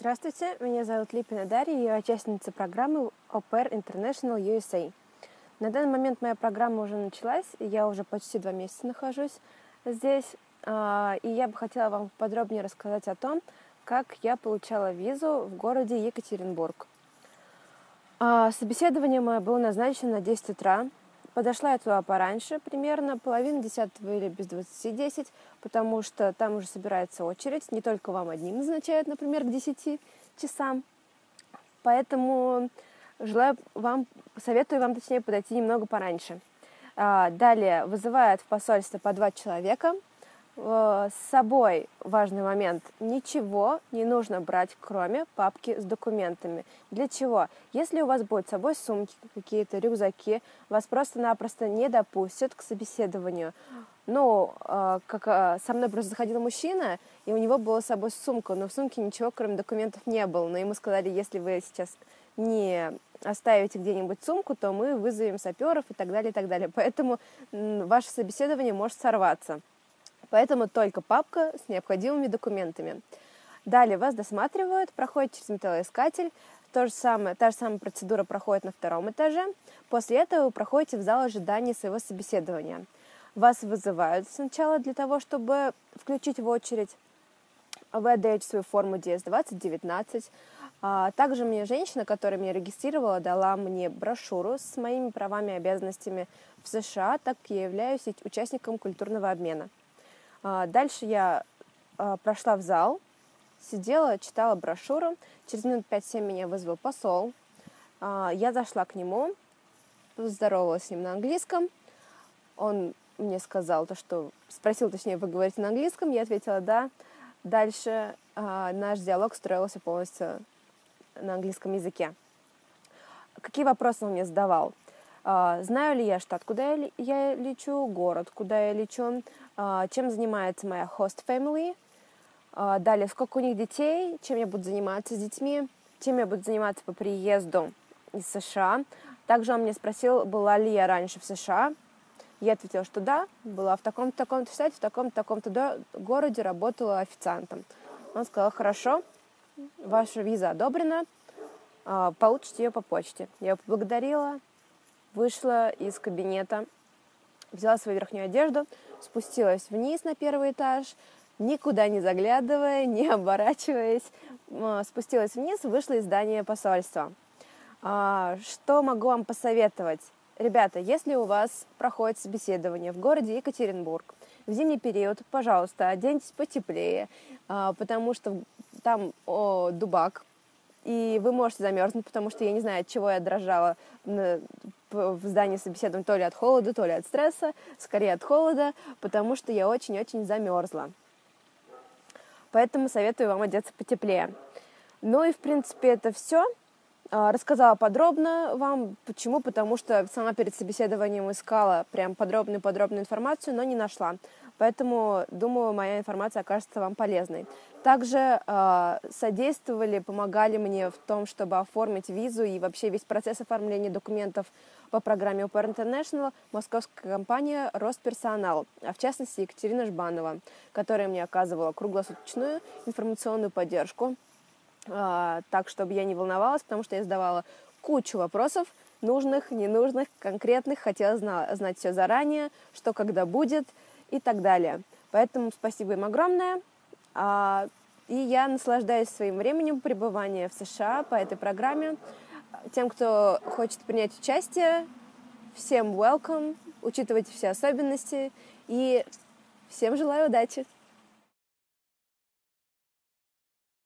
Здравствуйте, меня зовут Липина Дарья, я участница программы OPER International USA. На данный момент моя программа уже началась, я уже почти два месяца нахожусь здесь, а, и я бы хотела вам подробнее рассказать о том, как я получала визу в городе Екатеринбург. А, собеседование мое было назначено на 10 утра, Подошла я туда пораньше, примерно половина десятого или без двадцати десять, потому что там уже собирается очередь. Не только вам одним назначают, например, к десяти часам. Поэтому желаю вам, советую вам, точнее, подойти немного пораньше. А, далее вызывают в посольство по два человека – с собой важный момент. Ничего не нужно брать, кроме папки с документами. Для чего? Если у вас будет с собой сумки, какие-то рюкзаки, вас просто-напросто не допустят к собеседованию. Ну, э, как э, со мной просто заходил мужчина, и у него была с собой сумка, но в сумке ничего, кроме документов, не было. Но ему сказали, если вы сейчас не оставите где-нибудь сумку, то мы вызовем саперов и так далее, и так далее. Поэтому ваше собеседование может сорваться. Поэтому только папка с необходимыми документами. Далее вас досматривают, проходит через металлоискатель. То же самое, та же самая процедура проходит на втором этаже. После этого вы проходите в зал ожидания своего собеседования. Вас вызывают сначала для того, чтобы включить в очередь. Вы отдаете свою форму DS-2019. А также мне женщина, которая меня регистрировала, дала мне брошюру с моими правами и обязанностями в США, так как я являюсь участником культурного обмена. А, дальше я а, прошла в зал, сидела, читала брошюру. Через минут 5-7 меня вызвал посол. А, я зашла к нему, поздоровалась с ним на английском. Он мне сказал то, что... Спросил, точнее, вы говорите на английском. Я ответила «да». Дальше наш диалог строился полностью на английском языке. Какие вопросы он мне задавал? Знаю ли я штат, куда я лечу, город, куда я лечу, а, чем занимается моя host family, а, далее, сколько у них детей, чем я буду заниматься с детьми, чем я буду заниматься по приезду из США. Также он мне спросил, была ли я раньше в США. Я ответила, что да, была в таком-то, таком-то штате, в таком-то, таком-то городе, работала официантом. Он сказал, хорошо, ваша виза одобрена, а, получите ее по почте. Я поблагодарила, вышла из кабинета, взяла свою верхнюю одежду, спустилась вниз на первый этаж, никуда не заглядывая, не оборачиваясь, спустилась вниз, вышла из здания посольства. А, что могу вам посоветовать? Ребята, если у вас проходит собеседование в городе Екатеринбург, в зимний период, пожалуйста, оденьтесь потеплее, а, потому что там о, дубак, и вы можете замерзнуть, потому что я не знаю, от чего я дрожала в здании собеседования то ли от холода, то ли от стресса, скорее от холода, потому что я очень-очень замерзла. Поэтому советую вам одеться потеплее. Ну и, в принципе, это все. А, рассказала подробно вам. Почему? Потому что сама перед собеседованием искала прям подробную-подробную информацию, но не нашла. Поэтому, думаю, моя информация окажется вам полезной. Также э, содействовали, помогали мне в том, чтобы оформить визу и вообще весь процесс оформления документов по программе Open International московская компания Росперсонал, а в частности Екатерина Жбанова, которая мне оказывала круглосуточную информационную поддержку, э, так, чтобы я не волновалась, потому что я задавала кучу вопросов, нужных, ненужных, конкретных, хотела знать все заранее, что когда будет – и так далее. Поэтому спасибо им огромное. А, и я наслаждаюсь своим временем пребывания в США по этой программе. Тем, кто хочет принять участие, всем welcome, учитывайте все особенности и всем желаю удачи!